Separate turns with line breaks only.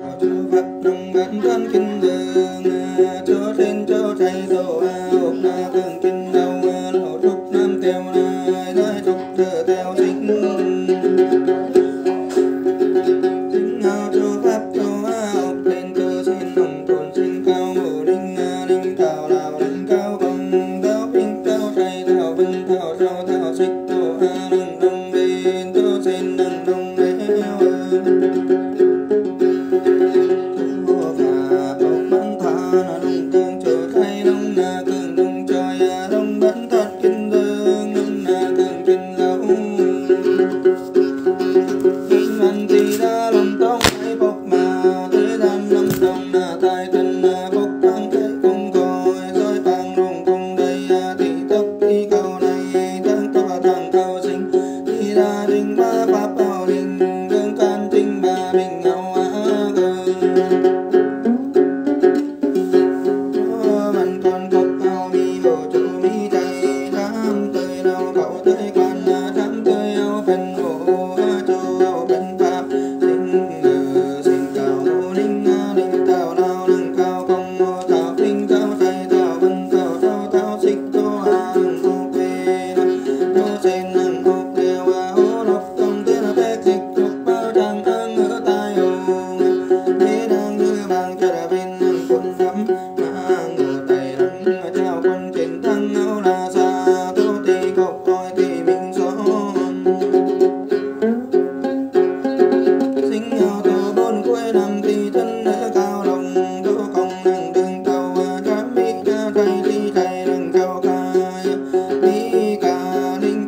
Hãy cho